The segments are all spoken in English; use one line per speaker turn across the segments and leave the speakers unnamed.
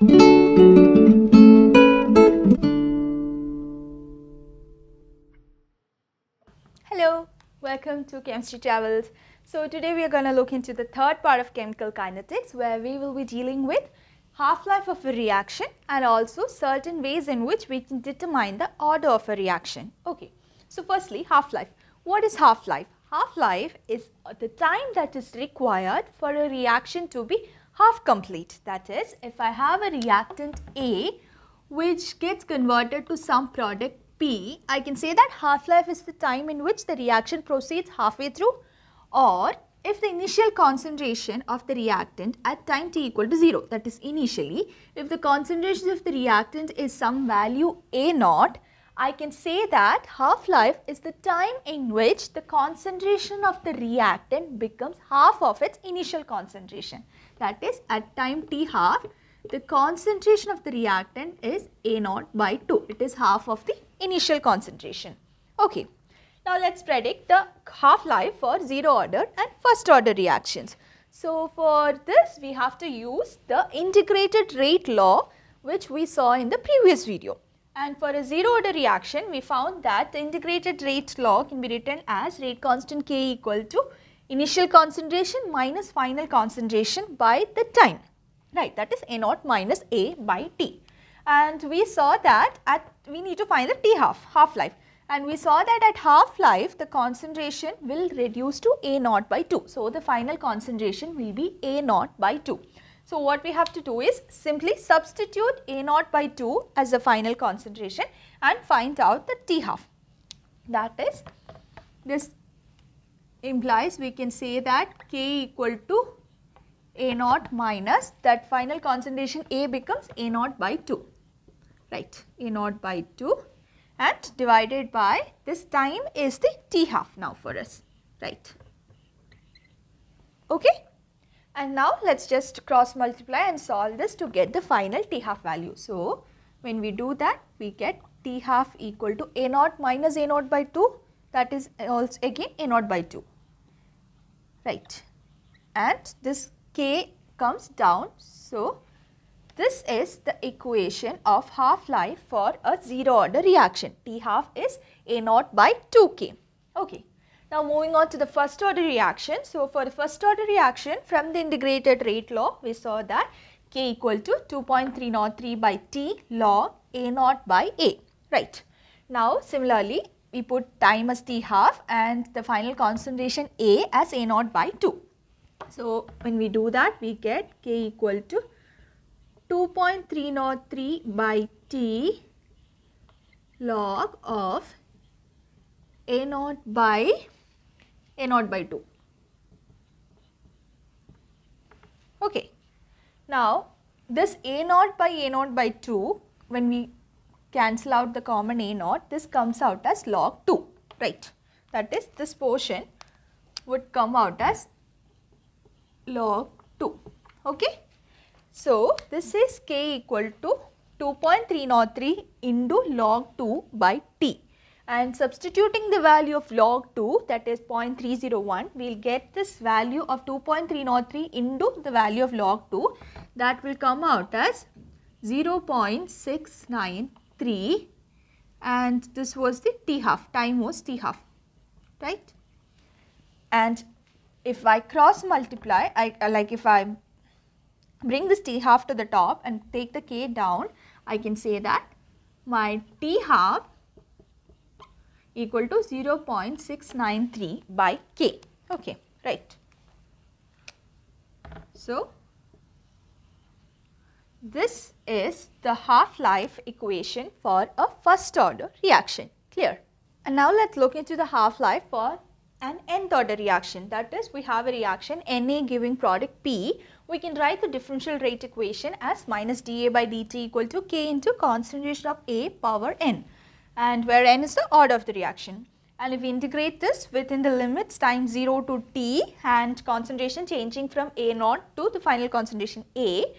Hello, welcome to Chemistry Travels. So today we are going to look into the third part of chemical kinetics where we will be dealing with half-life of a reaction and also certain ways in which we can determine the order of a reaction. Okay, so firstly half-life. What is half-life? Half-life is the time that is required for a reaction to be half complete. That is, if I have a reactant A which gets converted to some product P, I can say that half-life is the time in which the reaction proceeds halfway through or if the initial concentration of the reactant at time t equal to 0 that is initially if the concentration of the reactant is some value A naught I can say that half-life is the time in which the concentration of the reactant becomes half of its initial concentration. That is at time t half, the concentration of the reactant is A naught by 2. It is half of the initial concentration. Okay. Now let's predict the half-life for zero order and first order reactions. So for this we have to use the integrated rate law which we saw in the previous video. And for a zero order reaction, we found that the integrated rate law can be written as rate constant K equal to initial concentration minus final concentration by the time. Right, that is A naught minus A by T. And we saw that at we need to find the T half, half life. And we saw that at half life, the concentration will reduce to A naught by 2. So, the final concentration will be A naught by 2. So, what we have to do is simply substitute A naught by 2 as the final concentration and find out the T half. That is, this implies we can say that K equal to A naught minus that final concentration A becomes A naught by 2, right, A naught by 2 and divided by this time is the T half now for us, right. Okay. And now let's just cross multiply and solve this to get the final T half value. So, when we do that, we get T half equal to A naught minus A naught by 2 that is also again A naught by 2, right. And this K comes down. So, this is the equation of half life for a zero order reaction. T half is A naught by 2K. Okay. Now moving on to the first order reaction. So for the first order reaction from the integrated rate law, we saw that K equal to 2.303 by T log A naught by A, right. Now similarly, we put time as T half and the final concentration A as A naught by 2. So when we do that, we get K equal to 2.303 by T log of A naught by a naught by 2. Okay. Now, this A naught by A naught by 2, when we cancel out the common A naught, this comes out as log 2, right. That is, this portion would come out as log 2, okay. So, this is K equal to 2.303 into log 2 by T and substituting the value of log 2 that is 0.301 we will get this value of 2.303 into the value of log 2 that will come out as 0.693 and this was the t half time was t half right and if I cross multiply I uh, like if I bring this t half to the top and take the k down I can say that my t half equal to 0.693 by k. Okay, right. So, this is the half-life equation for a first order reaction. Clear? And now let's look into the half-life for an nth order reaction. That is, we have a reaction Na giving product P. We can write the differential rate equation as minus dA by dt equal to K into concentration of A power n and where n is the order of the reaction. And if we integrate this within the limits time 0 to t and concentration changing from A naught to the final concentration A,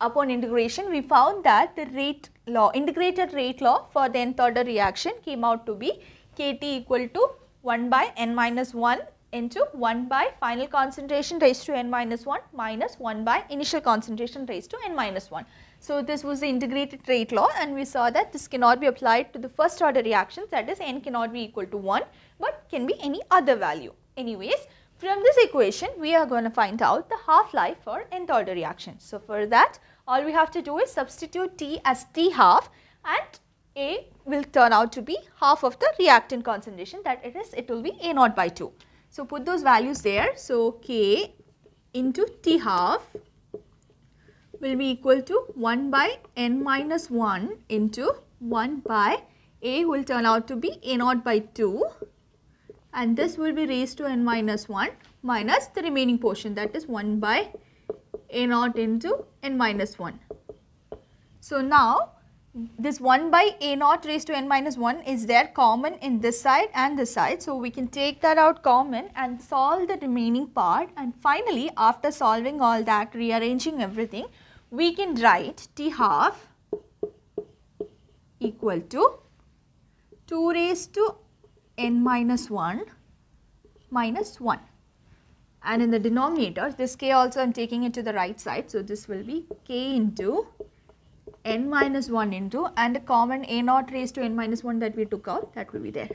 upon integration we found that the rate law, integrated rate law for the nth order reaction came out to be Kt equal to 1 by n minus 1 into 1 by final concentration raised to n minus 1 minus 1 by initial concentration raised to n minus 1. So, this was the integrated rate law and we saw that this cannot be applied to the first order reactions that is n cannot be equal to 1 but can be any other value. Anyways, from this equation we are going to find out the half life for nth order reaction. So, for that all we have to do is substitute T as T half and A will turn out to be half of the reactant concentration that it is it will be A naught by 2. So, put those values there. So, K into T half will be equal to 1 by n minus 1 into 1 by a will turn out to be a naught by 2 and this will be raised to n minus 1 minus the remaining portion that is 1 by a naught into n minus 1. So, now this 1 by a naught raised to n minus 1 is there common in this side and this side. So, we can take that out common and solve the remaining part and finally after solving all that rearranging everything we can write T half equal to 2 raised to n minus 1 minus 1 and in the denominator this k also I am taking it to the right side. So, this will be k into n minus 1 into and a common a naught raised to n minus 1 that we took out that will be there.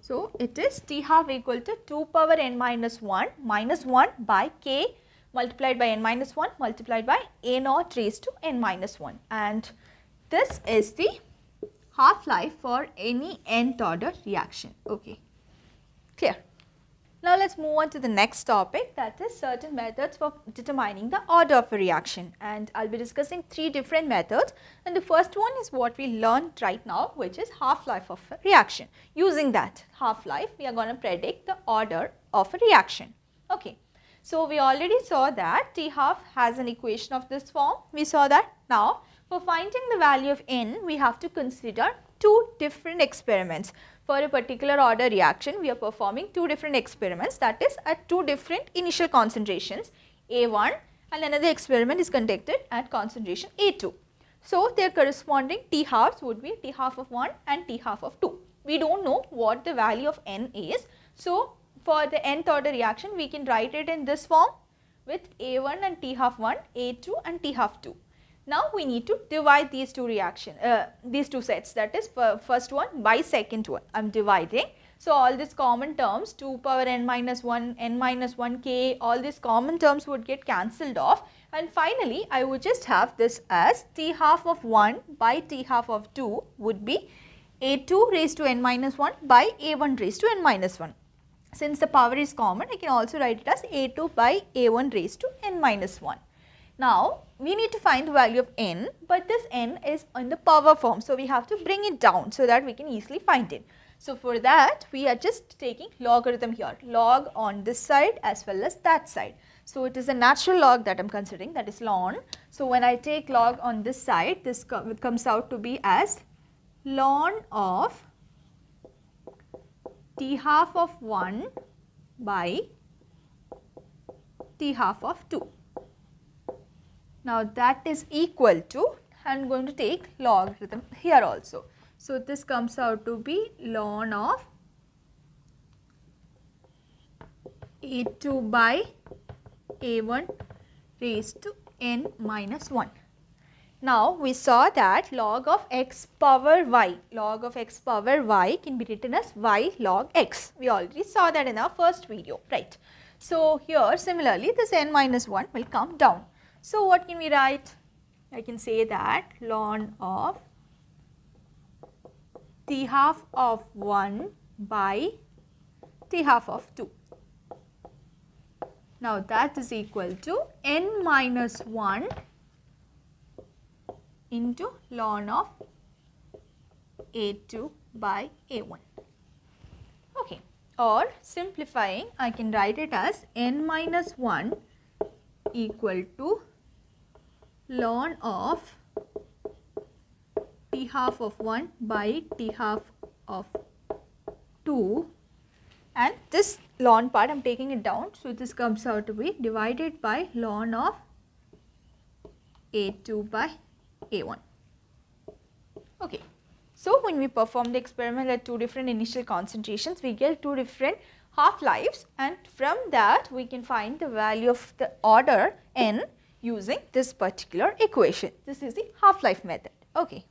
So, it is t half equal to 2 power n minus 1 minus 1 by k multiplied by n minus 1 multiplied by a naught raised to n minus 1 and this is the half life for any nth order reaction. Okay, clear. Now let's move on to the next topic that is certain methods for determining the order of a reaction and I'll be discussing three different methods and the first one is what we learned right now which is half-life of a reaction. Using that half-life we are going to predict the order of a reaction. Okay. So, we already saw that T half has an equation of this form. We saw that. Now, for finding the value of n, we have to consider two different experiments. For a particular order reaction, we are performing two different experiments that is at two different initial concentrations A1 and another experiment is conducted at concentration A2. So, their corresponding T halves would be T half of 1 and T half of 2. We do not know what the value of n is. So, for the nth order reaction, we can write it in this form with A1 and T half 1, A2 and T half 2. Now we need to divide these two reaction, uh, these two sets that is first one by second one. I am dividing. So all these common terms 2 power n minus 1, n minus 1 k, all these common terms would get cancelled off and finally I would just have this as t half of 1 by t half of 2 would be a2 raised to n minus 1 by a1 raised to n minus 1. Since the power is common, I can also write it as a2 by a1 raised to n minus 1. Now, we need to find the value of n, but this n is in the power form. So, we have to bring it down so that we can easily find it. So, for that, we are just taking logarithm here, log on this side as well as that side. So, it is a natural log that I am considering that is ln. So, when I take log on this side, this comes out to be as ln of t half of 1 by t half of 2. Now that is equal to, I am going to take logarithm here also. So this comes out to be ln of a2 by a1 raised to n minus 1. Now, we saw that log of x power y, log of x power y can be written as y log x. We already saw that in our first video, right. So, here similarly this n minus 1 will come down. So, what can we write? I can say that ln of t half of 1 by t half of 2. Now, that is equal to n minus 1 into ln of a2 by a1. Okay. Or simplifying, I can write it as n minus 1 equal to ln of t half of 1 by t half of 2 and this ln part I am taking it down. So, this comes out to be divided by ln of a2 by a1. Okay. So, when we perform the experiment at two different initial concentrations, we get two different half-lives and from that we can find the value of the order n using this particular equation. This is the half-life method. Okay.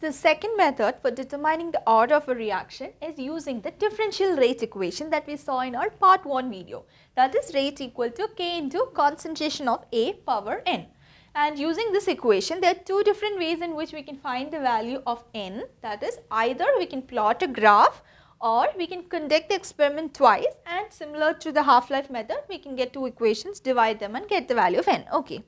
The second method for determining the order of a reaction is using the differential rate equation that we saw in our part 1 video. That is rate equal to k into concentration of A power n. And using this equation, there are two different ways in which we can find the value of n. That is either we can plot a graph or we can conduct the experiment twice and similar to the half-life method, we can get two equations, divide them and get the value of n. Okay.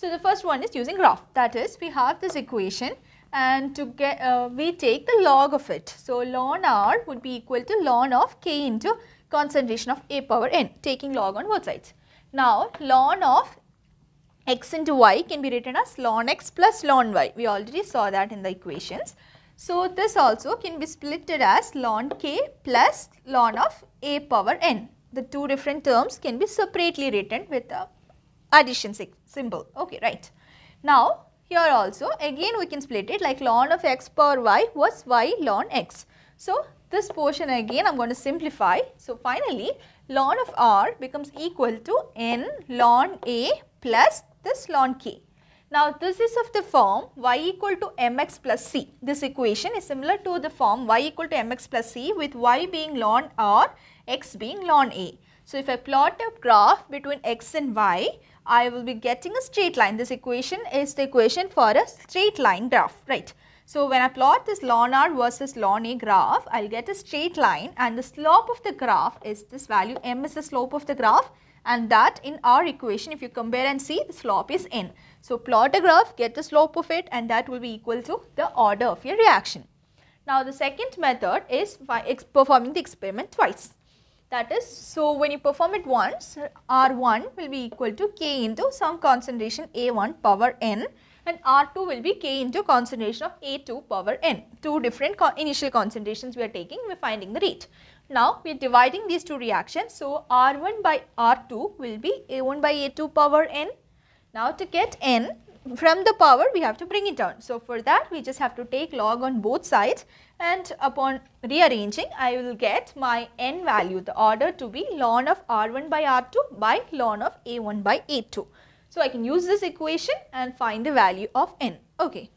So, the first one is using graph. That is, we have this equation and to get uh, we take the log of it. So, ln r would be equal to ln of k into concentration of a power n taking log on both sides. Now, ln of x into y can be written as ln x plus ln y. We already saw that in the equations. So, this also can be splitted as ln k plus ln of a power n. The two different terms can be separately written with the addition symbol. Okay, right. Now, here also again we can split it like ln of x power y was y ln x. So, this portion again I am going to simplify. So, finally ln of r becomes equal to n ln a plus this ln k. Now, this is of the form y equal to mx plus c. This equation is similar to the form y equal to mx plus c with y being ln r, x being ln a. So, if I plot a graph between x and y, I will be getting a straight line. This equation is the equation for a straight line graph, right. So, when I plot this ln r versus ln a graph, I will get a straight line and the slope of the graph is this value m is the slope of the graph and that in our equation if you compare and see the slope is n. So, plot a graph, get the slope of it and that will be equal to the order of your reaction. Now, the second method is by performing the experiment twice. That is, so when you perform it once, R1 will be equal to K into some concentration A1 power N and R2 will be K into concentration of A2 power N. Two different co initial concentrations we are taking, we are finding the rate. Now, we are dividing these two reactions. So, R1 by R2 will be A1 by A2 power N. Now, to get N, from the power we have to bring it down. So, for that we just have to take log on both sides and upon rearranging I will get my n value the order to be ln of r1 by r2 by ln of a1 by a2. So, I can use this equation and find the value of n. Okay.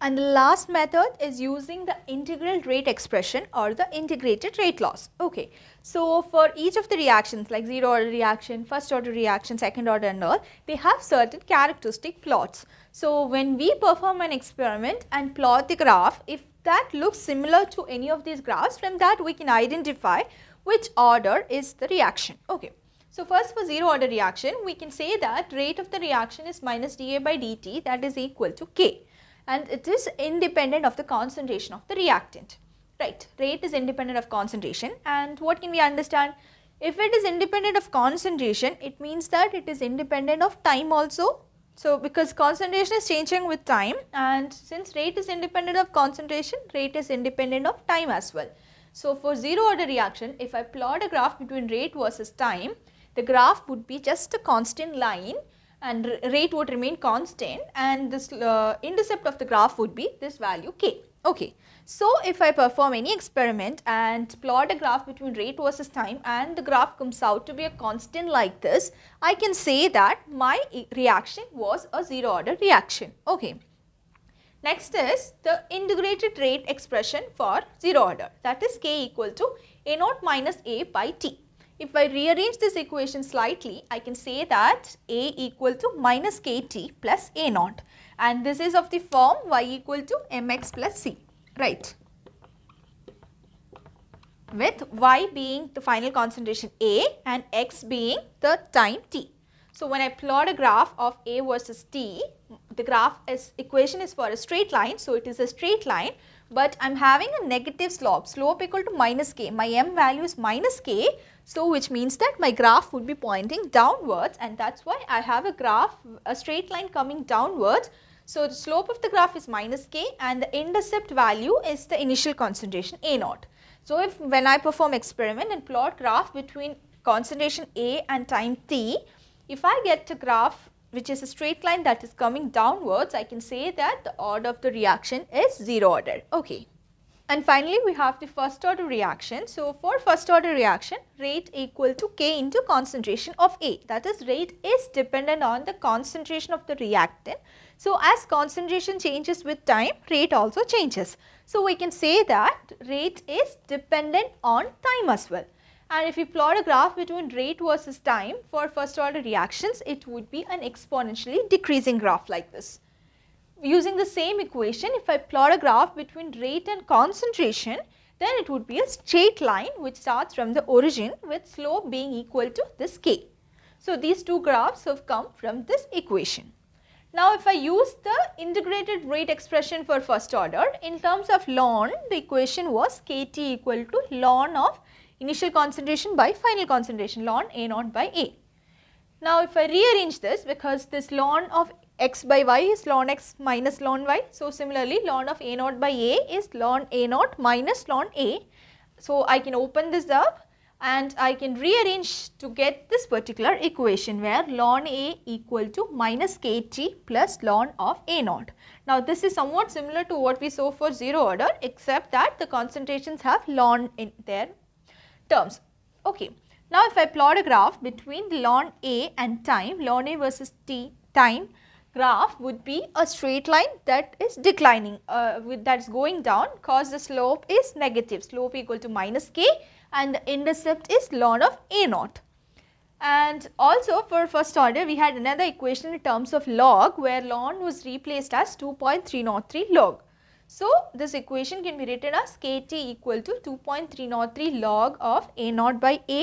And the last method is using the integral rate expression or the integrated rate laws. Okay. So, for each of the reactions like zero order reaction, first order reaction, second order and all, they have certain characteristic plots. So, when we perform an experiment and plot the graph, if that looks similar to any of these graphs, from that we can identify which order is the reaction. Okay. So, first for zero order reaction, we can say that rate of the reaction is minus dA by dt that is equal to K and it is independent of the concentration of the reactant. Right, rate is independent of concentration and what can we understand? If it is independent of concentration, it means that it is independent of time also. So, because concentration is changing with time and since rate is independent of concentration, rate is independent of time as well. So, for zero order reaction, if I plot a graph between rate versus time, the graph would be just a constant line and rate would remain constant and this uh, intercept of the graph would be this value k. Okay. So, if I perform any experiment and plot a graph between rate versus time and the graph comes out to be a constant like this, I can say that my reaction was a zero order reaction. Okay. Next is the integrated rate expression for zero order that is k equal to a naught minus a by t. If I rearrange this equation slightly, I can say that A equal to minus kt plus A naught and this is of the form y equal to mx plus c, right. With y being the final concentration A and x being the time t. So, when I plot a graph of A versus t, the graph is equation is for a straight line. So, it is a straight line but I am having a negative slope, slope equal to minus k. My m value is minus k. So, which means that my graph would be pointing downwards and that is why I have a graph, a straight line coming downwards. So, the slope of the graph is minus k and the intercept value is the initial concentration A naught. So, if when I perform experiment and plot graph between concentration A and time t, if I get a graph which is a straight line that is coming downwards, I can say that the order of the reaction is 0 order. Okay. And finally, we have the first order reaction. So, for first order reaction, rate equal to K into concentration of A. That is, rate is dependent on the concentration of the reactant. So, as concentration changes with time, rate also changes. So, we can say that rate is dependent on time as well. And if we plot a graph between rate versus time for first order reactions, it would be an exponentially decreasing graph like this using the same equation, if I plot a graph between rate and concentration, then it would be a straight line which starts from the origin with slope being equal to this k. So, these two graphs have come from this equation. Now, if I use the integrated rate expression for first order, in terms of ln, the equation was kt equal to ln of initial concentration by final concentration, ln A naught by A. Now, if I rearrange this because this ln of x by y is ln x minus ln y. So, similarly ln of a naught by a is ln a naught minus ln a. So, I can open this up and I can rearrange to get this particular equation where ln a equal to minus kt plus ln of a naught. Now, this is somewhat similar to what we saw for 0 order except that the concentrations have ln in their terms. Okay. Now, if I plot a graph between ln a and time, ln a versus t time, graph would be a straight line that is declining, uh, that is going down cause the slope is negative, slope equal to minus k and the intercept is ln of a naught. And also for first order we had another equation in terms of log where ln was replaced as 2.303 log. So this equation can be written as kt equal to 2.303 log of a naught by a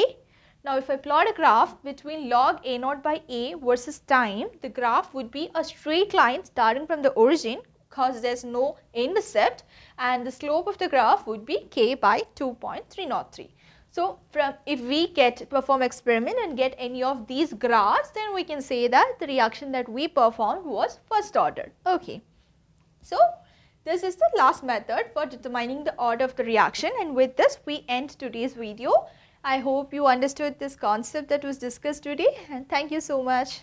now, if I plot a graph between log a naught by a versus time, the graph would be a straight line starting from the origin because there is no intercept and the slope of the graph would be k by 2.303. So, from if we get perform experiment and get any of these graphs, then we can say that the reaction that we performed was first order. Okay. So, this is the last method for determining the order of the reaction and with this we end today's video. I hope you understood this concept that was discussed today and thank you so much.